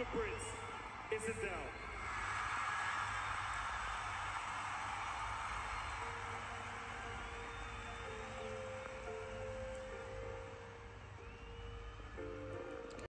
of Prince, Brits is